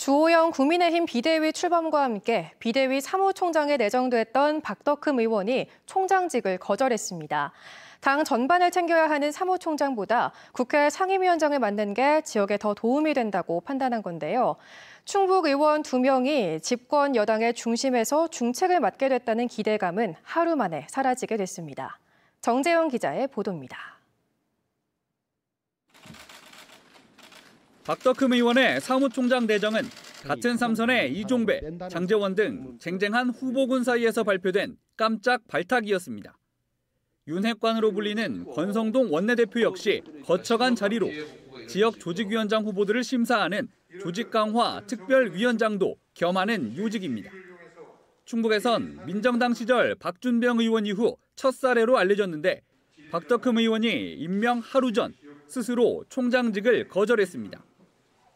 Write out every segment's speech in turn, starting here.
주호영 국민의힘 비대위 출범과 함께 비대위 사무총장에 내정됐던 박덕흠 의원이 총장직을 거절했습니다. 당 전반을 챙겨야 하는 사무총장보다 국회 상임위원장을 맡는 게 지역에 더 도움이 된다고 판단한 건데요. 충북 의원 두명이 집권 여당의 중심에서 중책을 맡게 됐다는 기대감은 하루 만에 사라지게 됐습니다. 정재영 기자의 보도입니다. 박덕흠 의원의 사무총장 대정은 같은 삼선의 이종배, 장재원 등 쟁쟁한 후보군 사이에서 발표된 깜짝 발탁이었습니다. 윤핵관으로 불리는 권성동 원내대표 역시 거쳐간 자리로 지역 조직위원장 후보들을 심사하는 조직 강화 특별위원장도 겸하는 요직입니다. 충북에선 민정당 시절 박준병 의원 이후 첫 사례로 알려졌는데 박덕흠 의원이 임명 하루 전 스스로 총장직을 거절했습니다.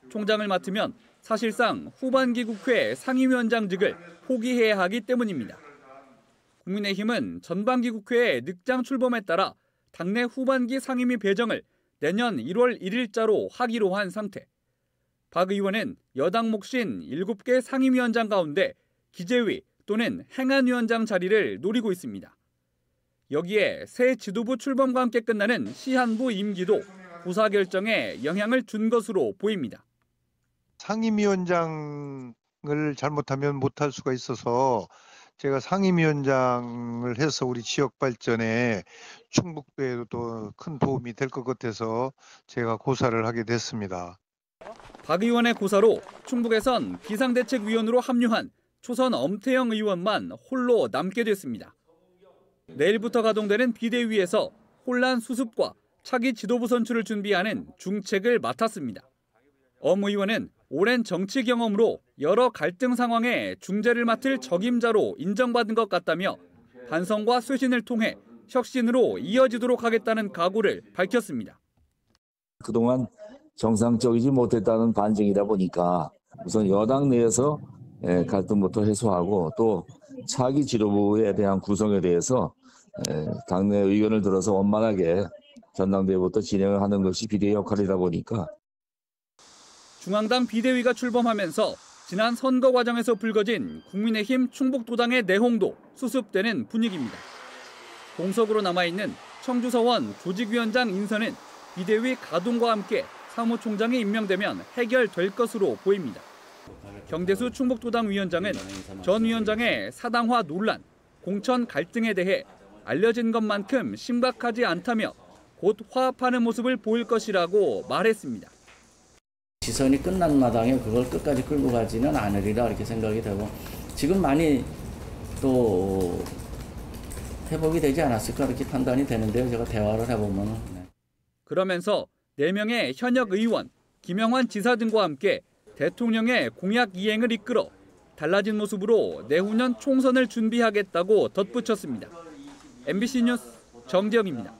총장을 맡으면 사실상 후반기 국회 상임위원장직을 포기해야 하기 때문입니다. 국민의힘은 전반기 국회에 늑장 출범에 따라 당내 후반기 상임위 배정을 내년 1월 1일자로 하기로 한 상태. 박 의원은 여당 몫인 7개 상임위원장 가운데 기재위 또는 행안위원장 자리를 노리고 있습니다. 여기에 새 지도부 출범과 함께 끝나는 시한부 임기도 부사 결정에 영향을 준 것으로 보입니다. 상임위원장을 잘못하면 못할 수가 있어서 제가 상임위원장을 해서 우리 지역 발전에 충북도에도 큰 도움이 될 것 같아서 제가 고사를 하게 됐습니다. 박 의원의 고사로 충북에선 비상대책위원으로 합류한 초선 엄태영 의원만 홀로 남게 됐습니다. 내일부터 가동되는 비대위에서 혼란 수습과 차기 지도부 선출을 준비하는 중책을 맡았습니다. 엄 의원은 오랜 정치 경험으로 여러 갈등 상황에 중재를 맡을 적임자로 인정받은 것 같다며 반성과 쇄신을 통해 혁신으로 이어지도록 하겠다는 각오를 밝혔습니다. 그동안 정상적이지 못했다는 반증이다 보니까 우선 여당 내에서 예, 갈등부터 해소하고 또 차기 지도부에 대한 구성에 대해서 예, 당내 의견을 들어서 원만하게 전당대회부터 진행을 하는 것이 비대의 역할이다 보니까 중앙당 비대위가 출범하면서 지난 선거 과정에서 불거진 국민의힘 충북도당의 내홍도 수습되는 분위기입니다. 공석으로 남아있는 청주서원 조직위원장 인선은 비대위 가동과 함께 사무총장이 임명되면 해결될 것으로 보입니다. 경대수 충북도당 위원장은 전 위원장의 사당화 논란, 공천 갈등에 대해 알려진 것만큼 심각하지 않다며 곧 화합하는 모습을 보일 것이라고 말했습니다. 지선이 끝난 마당에 그걸 끝까지 끌고 가지는 않으리라 이렇게 생각이 되고 지금 많이 또 회복이 되지 않았을까 이렇게 판단이 되는데요. 제가 대화를 해보면 네. 그러면서 4명의 현역 의원, 김영환 지사 등과 함께 대통령의 공약 이행을 이끌어 달라진 모습으로 내후년 총선을 준비하겠다고 덧붙였습니다. MBC 뉴스 정재영입니다.